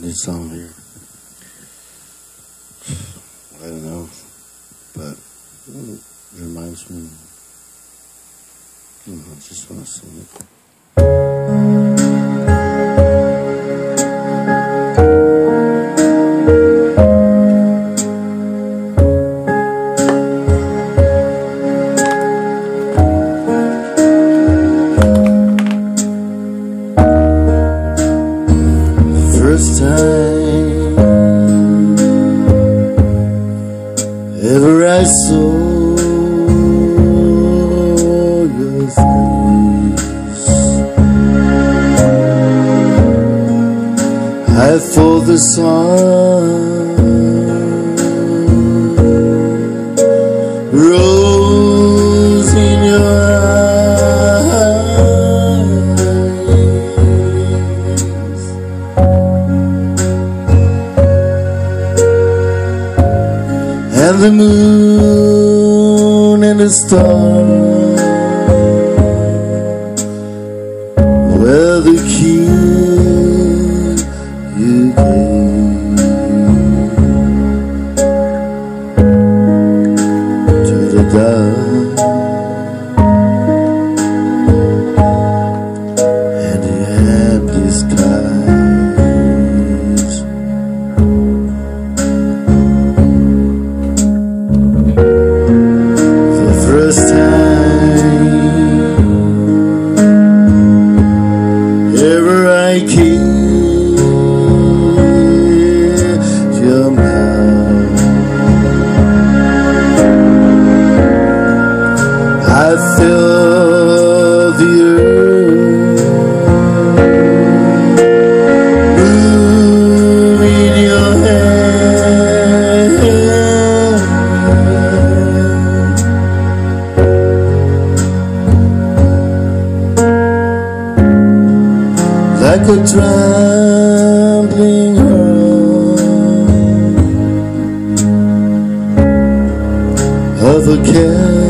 new song here. I don't know, but it reminds me. I, know, I just want to sing it. I saw your face, I thought the sun rose in your eyes. and the moon the I felt the earth move in your hand. like a trembling heart of a captive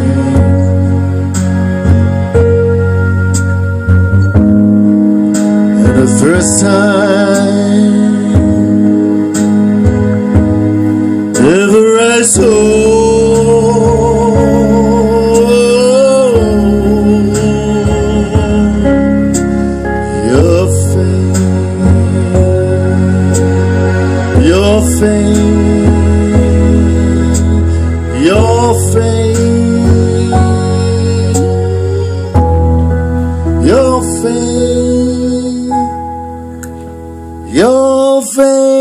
Ever I saw your face, your fame, your fame. 又飞。